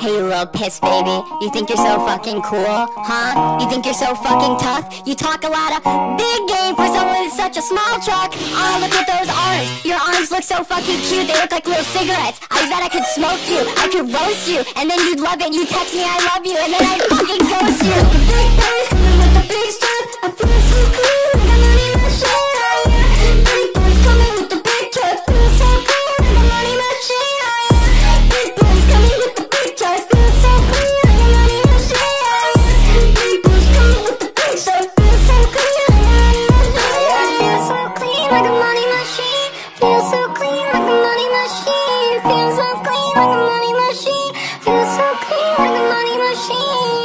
Hey, little piss baby. You think you're so fucking cool, huh? You think you're so fucking tough? You talk a lot of big game for someone with such a small truck. Oh, look at those arms. Your arms look so fucking cute. They look like little cigarettes. I bet I could smoke you. I could roast you. And then you'd love it. You text me I love you. And then I'd fucking ghost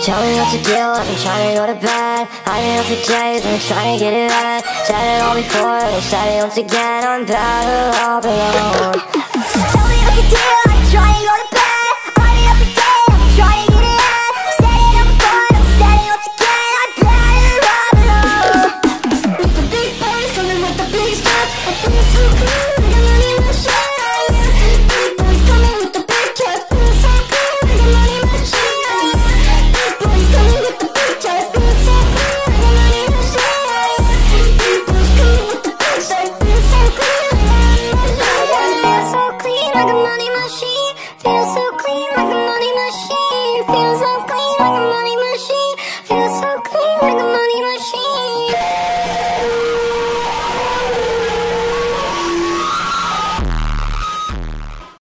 Tell me what to do, I've been trying to go to bed. I've been up for days, I've been trying to get it right Said it all before, I said it once again I'm better off alone like a money machine Feels so clean like a money machine Feels